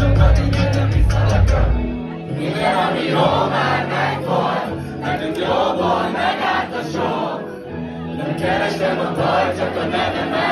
mindig ráítok, addig jöttem minden, ami jó, már megvolt Nekünk jobban megállt a sor Nem kerestem a baj, csak a nevemet